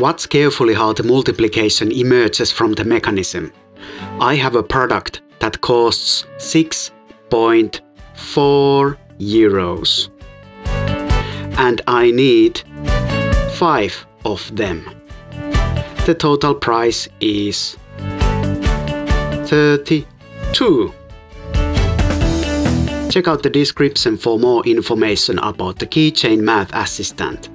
Watch carefully how the multiplication emerges from the mechanism. I have a product that costs 6.4 euros. And I need 5 of them. The total price is 32. Check out the description for more information about the Keychain Math Assistant.